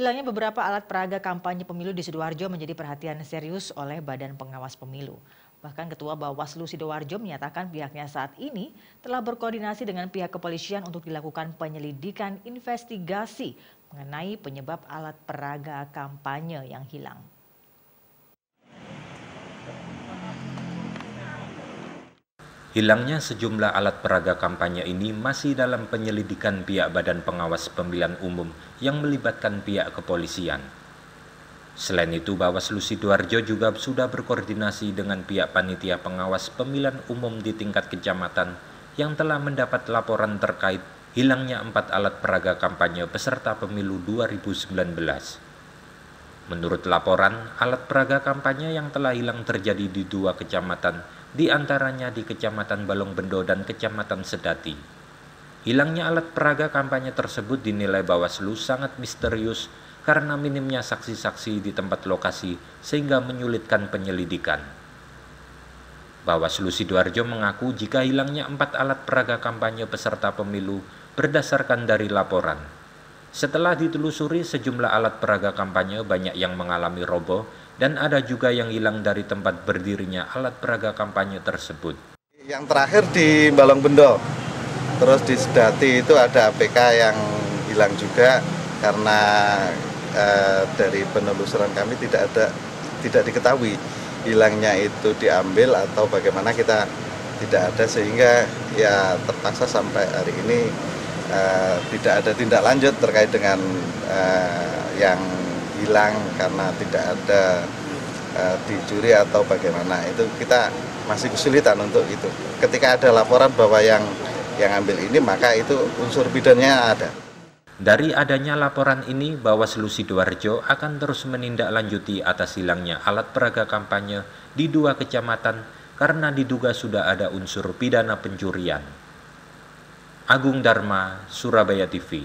Hilangnya beberapa alat peraga kampanye pemilu di Sidoarjo menjadi perhatian serius oleh Badan Pengawas Pemilu. Bahkan Ketua Bawaslu Sidoarjo menyatakan pihaknya saat ini telah berkoordinasi dengan pihak kepolisian untuk dilakukan penyelidikan investigasi mengenai penyebab alat peraga kampanye yang hilang. Hilangnya sejumlah alat peraga kampanye ini masih dalam penyelidikan pihak Badan Pengawas Pemilihan Umum yang melibatkan pihak kepolisian. Selain itu, Bawaslu Sidoarjo juga sudah berkoordinasi dengan pihak panitia pengawas pemilihan umum di tingkat kecamatan yang telah mendapat laporan terkait hilangnya empat alat peraga kampanye peserta pemilu 2019. Menurut laporan, alat peraga kampanye yang telah hilang terjadi di dua kecamatan di antaranya di Kecamatan Balong Bendo dan Kecamatan Sedati. Hilangnya alat peraga kampanye tersebut dinilai Bawaslu sangat misterius karena minimnya saksi-saksi di tempat lokasi sehingga menyulitkan penyelidikan. Bawaslu Sidoarjo mengaku jika hilangnya empat alat peraga kampanye peserta pemilu berdasarkan dari laporan. Setelah ditelusuri sejumlah alat peraga kampanye banyak yang mengalami roboh dan ada juga yang hilang dari tempat berdirinya alat peraga kampanye tersebut. Yang terakhir di Balong Bendo, terus di Sedati itu ada APK yang hilang juga karena eh, dari penelusuran kami tidak ada tidak diketahui hilangnya itu diambil atau bagaimana kita tidak ada sehingga ya terpaksa sampai hari ini eh, tidak ada tindak lanjut terkait dengan eh, yang hilang karena tidak ada uh, dicuri atau bagaimana. Itu kita masih kesulitan untuk itu. Ketika ada laporan bahwa yang yang ambil ini maka itu unsur bidannya ada. Dari adanya laporan ini, Bawaslu Sidoarjo akan terus menindaklanjuti atas hilangnya alat peraga kampanye di dua kecamatan karena diduga sudah ada unsur pidana pencurian. Agung Dharma, Surabaya TV